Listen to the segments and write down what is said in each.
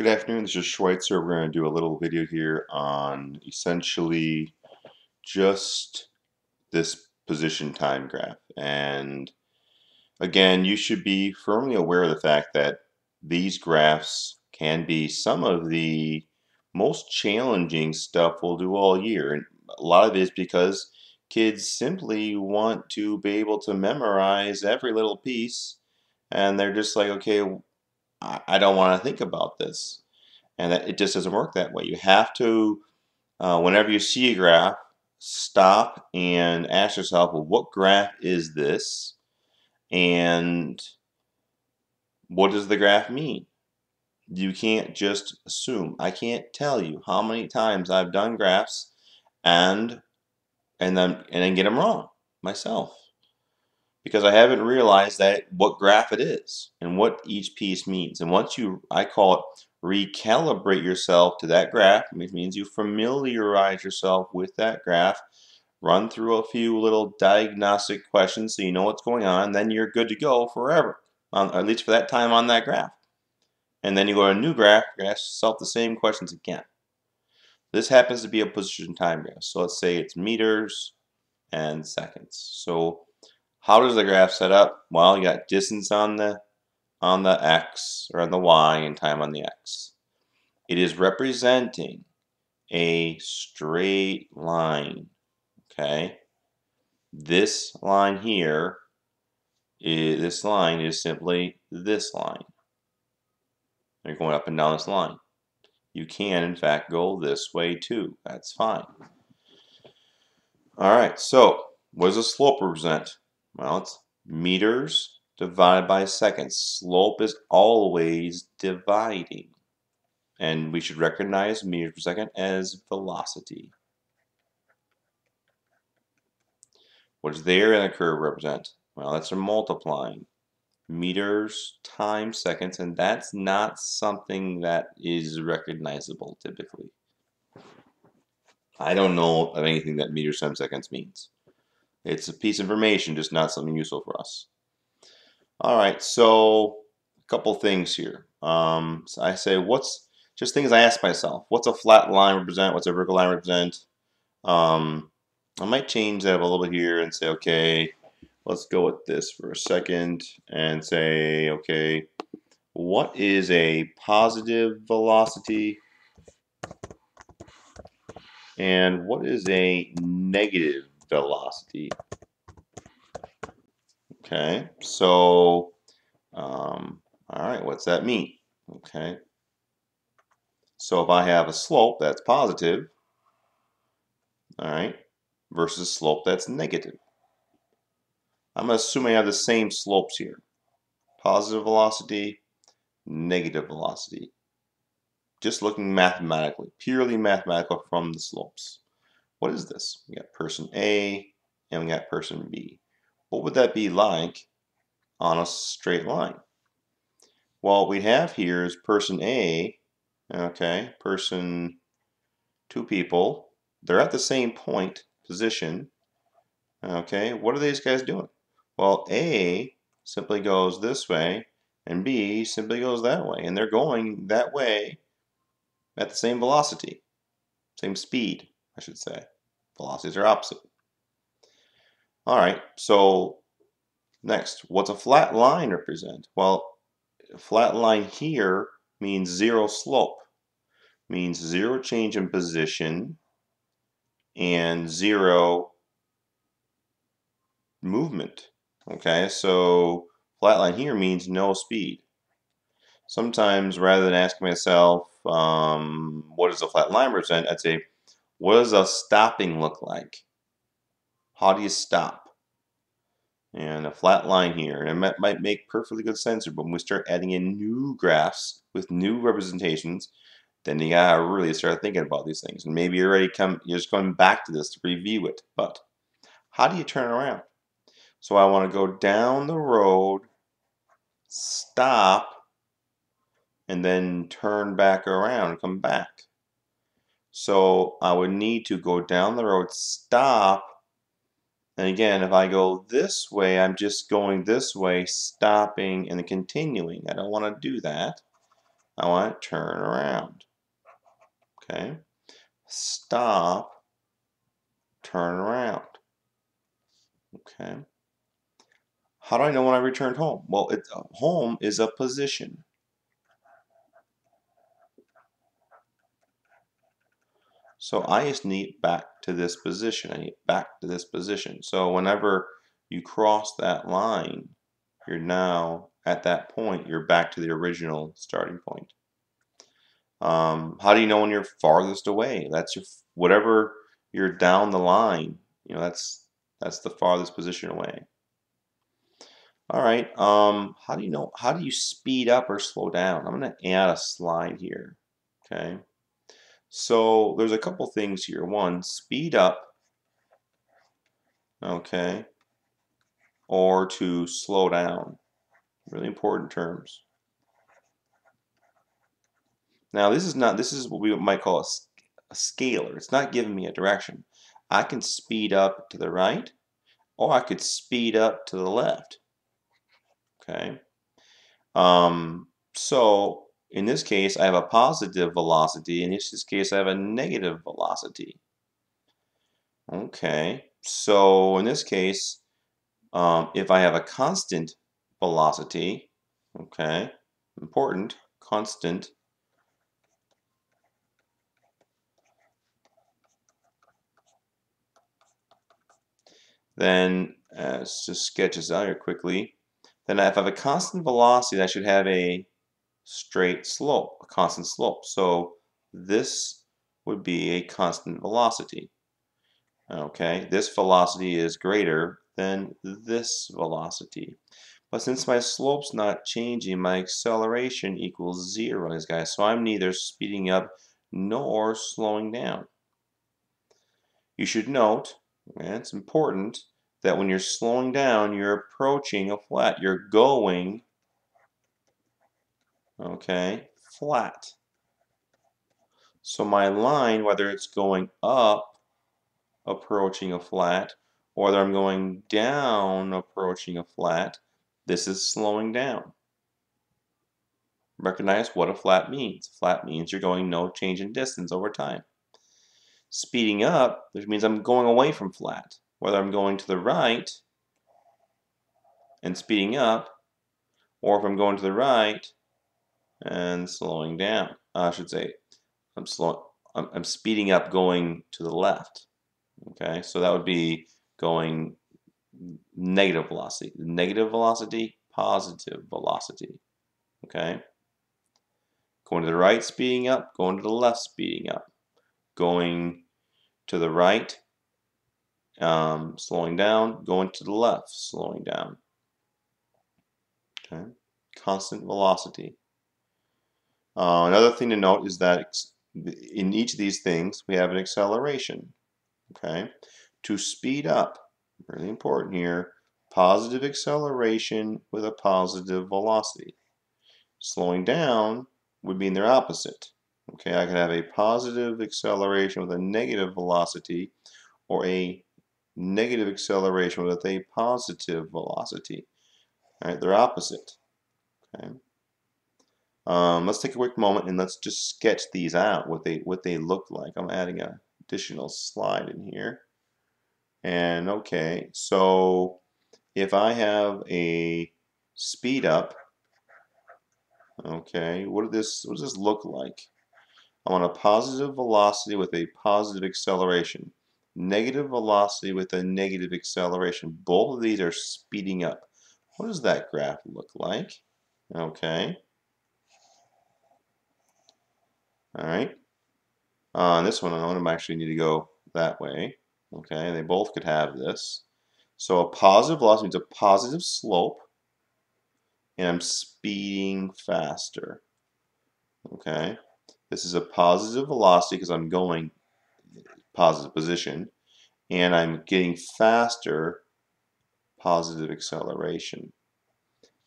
Good afternoon, this is Schweitzer. We're going to do a little video here on essentially just this position time graph. And again, you should be firmly aware of the fact that these graphs can be some of the most challenging stuff we'll do all year. And a lot of it is because kids simply want to be able to memorize every little piece and they're just like, okay, I don't want to think about this. And that it just doesn't work that way. You have to, uh, whenever you see a graph, stop and ask yourself, well, what graph is this? And what does the graph mean? You can't just assume. I can't tell you how many times I've done graphs and and then and then get them wrong myself because I haven't realized that what graph it is and what each piece means. And once you, I call it recalibrate yourself to that graph, which means you familiarize yourself with that graph, run through a few little diagnostic questions so you know what's going on, then you're good to go forever, on, at least for that time on that graph. And then you go to a new graph, you ask yourself the same questions again. This happens to be a position time graph. So let's say it's meters and seconds. So how does the graph set up? Well, you got distance on the on the x or on the y and time on the x. It is representing a straight line. Okay? This line here is this line is simply this line. You're going up and down this line. You can in fact go this way too. That's fine. Alright, so what does the slope represent? Well, it's meters divided by seconds. Slope is always dividing. And we should recognize meters per second as velocity. What does the area in the curve represent? Well, that's a multiplying. Meters times seconds, and that's not something that is recognizable typically. I don't know of anything that meters times seconds means. It's a piece of information, just not something useful for us. All right, so a couple things here. Um, so I say, what's just things I ask myself. What's a flat line represent? What's a vertical line represent? Um, I might change that a little bit here and say, okay, let's go with this for a second and say, okay, what is a positive velocity? And what is a negative velocity. Okay, so, um, all right, what's that mean? Okay, so if I have a slope that's positive, all right, versus slope that's negative. I'm assuming I have the same slopes here. Positive velocity, negative velocity. Just looking mathematically, purely mathematical from the slopes. What is this? We got person A and we got person B. What would that be like on a straight line? Well, what we have here is person A, okay, person, two people, they're at the same point, position, okay, what are these guys doing? Well, A simply goes this way, and B simply goes that way, and they're going that way at the same velocity, same speed. I should say. Velocities are opposite. All right, so next, what's a flat line represent? Well, a flat line here means zero slope, means zero change in position and zero movement. Okay, so flat line here means no speed. Sometimes rather than asking myself, um, what does a flat line represent, I'd say, what does a stopping look like? How do you stop? And a flat line here, and it might make perfectly good sense, but when we start adding in new graphs with new representations, then you gotta really start thinking about these things. And maybe you're already come, you're just going back to this to review it. But how do you turn around? So I want to go down the road, stop, and then turn back around come back. So I would need to go down the road, stop, and again, if I go this way, I'm just going this way, stopping and continuing. I don't want to do that. I want to turn around. Okay. Stop, turn around. Okay. How do I know when I returned home? Well, it, uh, home is a position. So I just need back to this position. I need back to this position. So whenever you cross that line, you're now at that point, you're back to the original starting point. Um, how do you know when you're farthest away? That's your whatever you're down the line. You know that's that's the farthest position away. All right. Um, how do you know? How do you speed up or slow down? I'm going to add a slide here. Okay. So there's a couple things here. One, speed up. Okay. Or to slow down. Really important terms. Now this is not, this is what we might call a, a scalar. It's not giving me a direction. I can speed up to the right or I could speed up to the left. Okay. Um, so in this case, I have a positive velocity. In this case, I have a negative velocity. Okay. So in this case, um, if I have a constant velocity, okay, important, constant then uh, let's just sketch this out here quickly. Then if I have a constant velocity, I should have a straight slope, a constant slope. So this would be a constant velocity. Okay, this velocity is greater than this velocity. But since my slope's not changing, my acceleration equals zero on guys. So I'm neither speeding up nor slowing down. You should note, and it's important, that when you're slowing down, you're approaching a flat. You're going, okay, flat. So my line, whether it's going up, approaching a flat, or whether I'm going down, approaching a flat, this is slowing down. Recognize what a flat means. Flat means you're going no change in distance over time. Speeding up, which means I'm going away from flat whether I'm going to the right and speeding up, or if I'm going to the right and slowing down. I should say I'm slow. I'm, I'm speeding up going to the left. Okay, so that would be going negative velocity. Negative velocity, positive velocity. Okay, going to the right, speeding up. Going to the left, speeding up. Going to the right, um, slowing down, going to the left, slowing down. Okay, constant velocity. Uh, another thing to note is that in each of these things we have an acceleration. Okay, to speed up, really important here, positive acceleration with a positive velocity. Slowing down would mean their opposite. Okay, I could have a positive acceleration with a negative velocity or a negative acceleration with a positive velocity. All right, they're opposite. Okay. Um, let's take a quick moment and let's just sketch these out, what they what they look like. I'm adding an additional slide in here. And okay, so if I have a speed up, okay, what does this what does this look like? I want a positive velocity with a positive acceleration negative velocity with a negative acceleration. Both of these are speeding up. What does that graph look like? Okay. All right. On uh, this one, I want to actually need to go that way. Okay, they both could have this. So a positive velocity means a positive slope, and I'm speeding faster. Okay, this is a positive velocity because I'm going positive position, and I'm getting faster positive acceleration.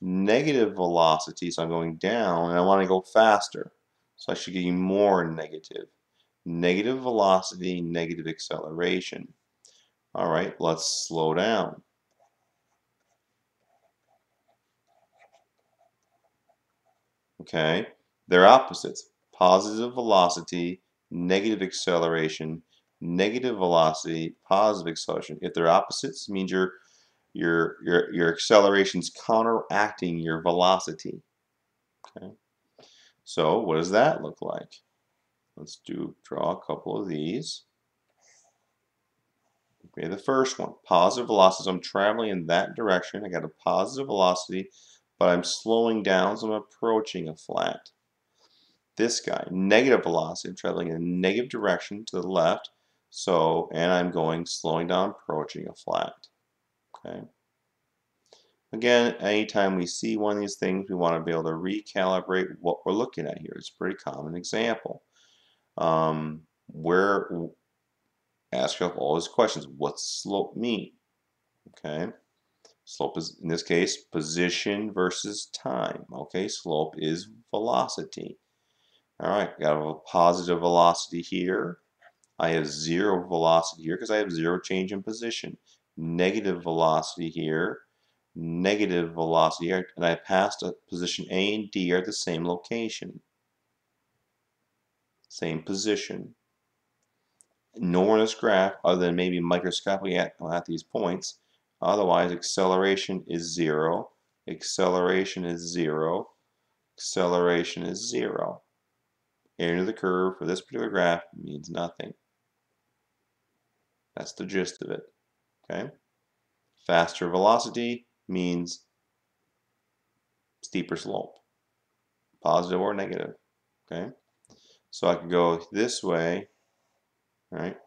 Negative velocity, so I'm going down, and I want to go faster. So I should get you more negative. Negative velocity, negative acceleration. All right, let's slow down. Okay, They're opposites. Positive velocity, negative acceleration, negative velocity, positive acceleration. If they're opposites, it means your your your your acceleration's counteracting your velocity. Okay. So what does that look like? Let's do draw a couple of these. Okay, the first one, positive velocity. I'm traveling in that direction. I got a positive velocity, but I'm slowing down, so I'm approaching a flat. This guy, negative velocity, I'm traveling in a negative direction to the left. So, and I'm going, slowing down, approaching a flat. Okay. Again, anytime we see one of these things, we want to be able to recalibrate what we're looking at here. It's a pretty common example. Um, where ask yourself all these questions. What's slope mean? Okay. Slope is, in this case, position versus time. Okay, slope is velocity. All right, got a positive velocity here. I have zero velocity here because I have zero change in position. Negative velocity here, negative velocity and I passed a position A and D are at the same location. Same position nor in this graph other than maybe microscopically at, at these points. Otherwise, acceleration is zero, acceleration is zero, acceleration is zero. Area of the curve for this particular graph means nothing. That's the gist of it. Okay. Faster velocity means steeper slope, positive or negative. Okay. So I could go this way right?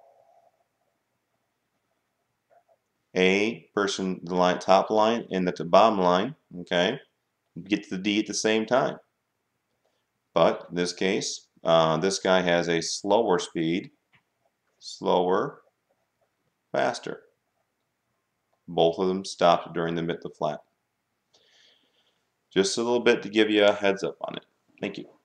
A person, the line, top line and the bottom line, okay, get to the D at the same time. But in this case, uh, this guy has a slower speed, slower, faster. Both of them stopped during the mid to flat. Just a little bit to give you a heads up on it. Thank you.